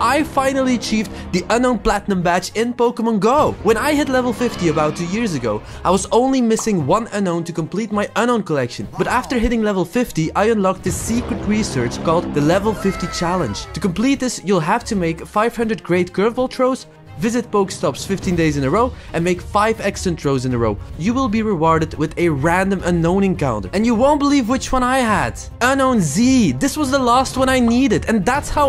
I finally achieved the Unown Platinum badge in Pokemon Go. When I hit level 50 about 2 years ago, I was only missing one Unown to complete my Unown collection. But after hitting level 50, I unlocked this secret research called the Level 50 Challenge. To complete this, you'll have to make 500 great curveball throws, Visit Pokestops 15 days in a row and make 5 excellent throws in a row. You will be rewarded with a random Unown encounter. And you won't believe which one I had. Unown Z. This was the last one I needed and that's how